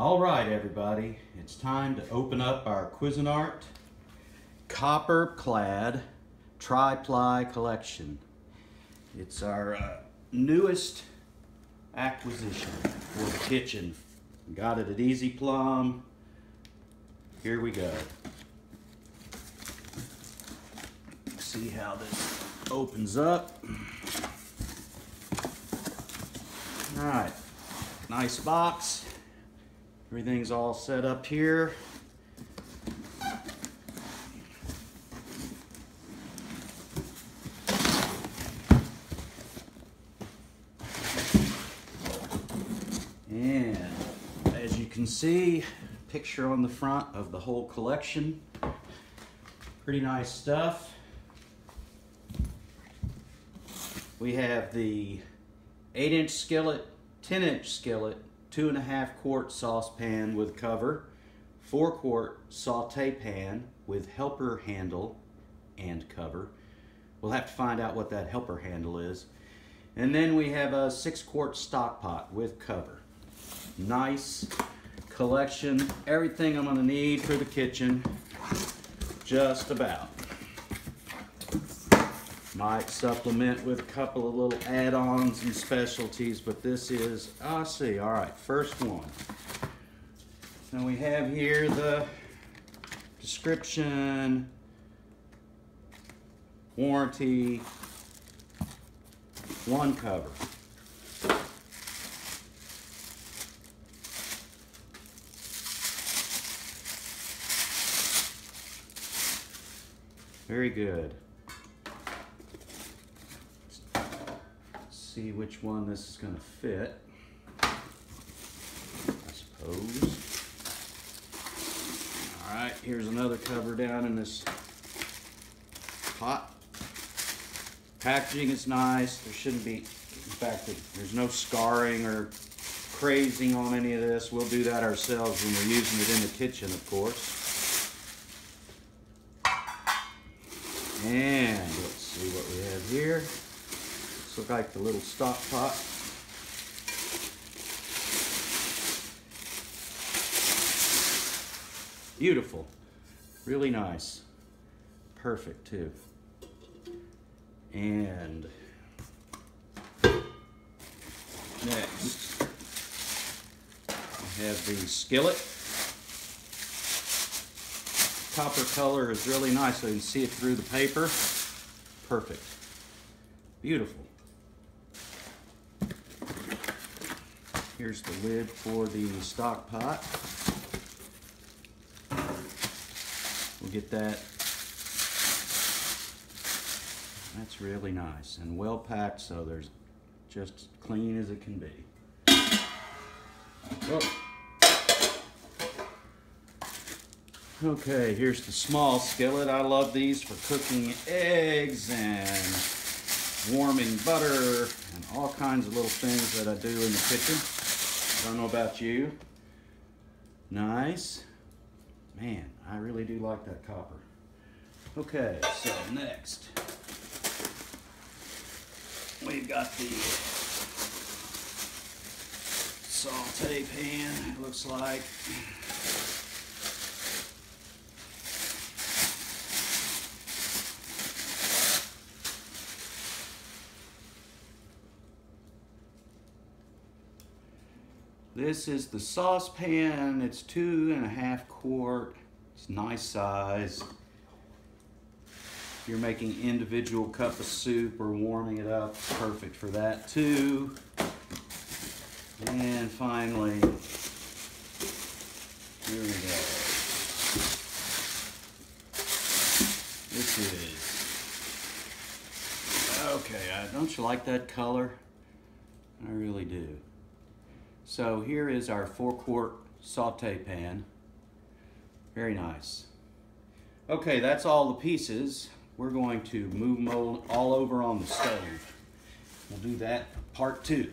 All right, everybody, it's time to open up our Cuisinart copper clad tri-ply collection. It's our uh, newest acquisition for the kitchen. Got it at Easy Plum. Here we go. See how this opens up. All right, nice box. Everything's all set up here. And as you can see, picture on the front of the whole collection. Pretty nice stuff. We have the 8 inch skillet, 10 inch skillet, two and a half quart saucepan with cover, four quart saute pan with helper handle and cover. We'll have to find out what that helper handle is. And then we have a six quart stock pot with cover. Nice collection, everything I'm gonna need for the kitchen, just about. Might supplement with a couple of little add-ons and specialties, but this is, oh, I see, all right, first one. So we have here the description, warranty, one cover. Very good. See which one this is going to fit. I suppose. All right, here's another cover down in this pot. Packaging is nice. There shouldn't be, in fact, there's no scarring or crazing on any of this. We'll do that ourselves when we're using it in the kitchen, of course. And let's see what we have here. Looks like the little stock pot. Beautiful. Really nice. Perfect too. And next, I have the skillet. Copper color is really nice so you can see it through the paper. Perfect. Beautiful. Here's the lid for the stock pot. We'll get that. That's really nice and well packed so there's just clean as it can be. Oh. Okay, here's the small skillet. I love these for cooking eggs and warming butter and all kinds of little things that I do in the kitchen. I don't know about you. Nice. Man, I really do like that copper. Okay, so next, we've got the saute pan, it looks like. This is the saucepan. It's two and a half quart. It's nice size. If you're making individual cup of soup or warming it up, perfect for that too. And finally, here we go. This is, okay, don't you like that color? I really do. So here is our four quart saute pan. Very nice. Okay, that's all the pieces. We're going to move them all over on the stove. We'll do that part two.